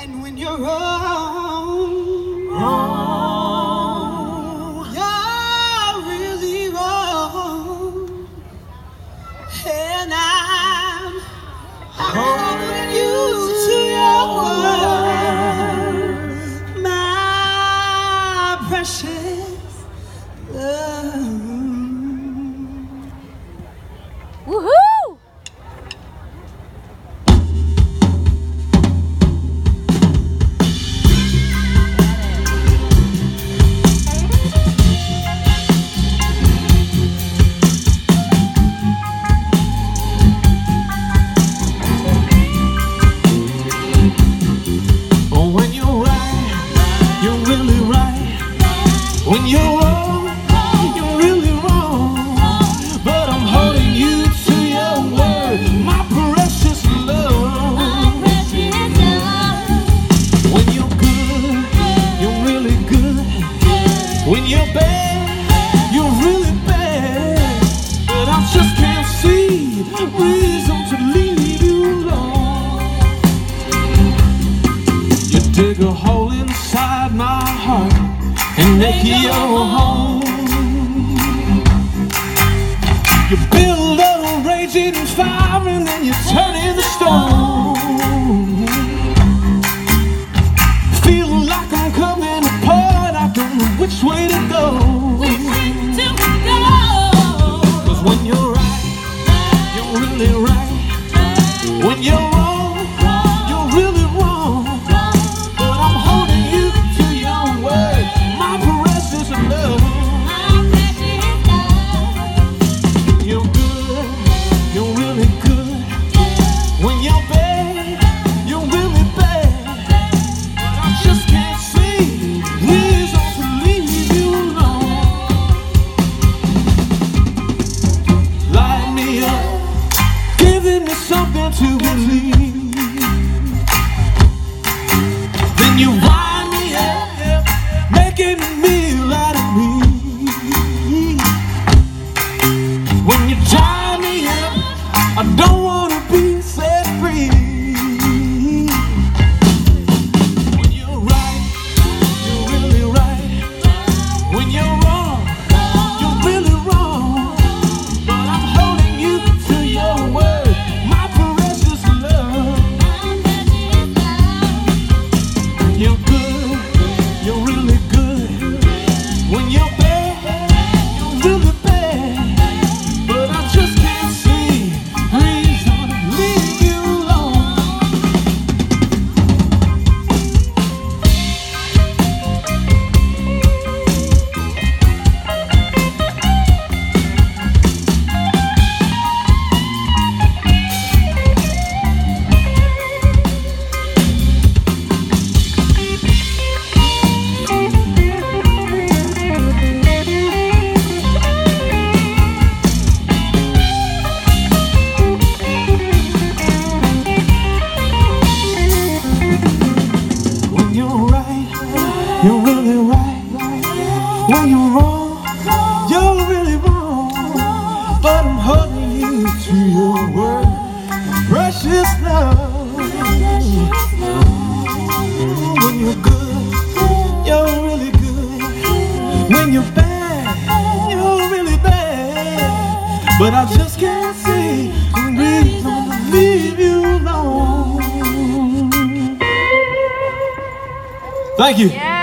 And when you're wrong, wrong, you're really wrong. And I'm holding a hole inside my heart and make your home. You build a raging fire and then you turn it to stone. Feel like I'm coming apart. I don't know which way to go. Cause when you're right, you're really right. Something to believe. Then you wind me up, making me lie to me. When you tie me up, I don't really good. When you're When you're wrong, you're really wrong. But I'm holding you to your word, precious love. When you're good, you're really good. When you're bad, you're really bad. But I just can't see reason to leave you alone. Thank you.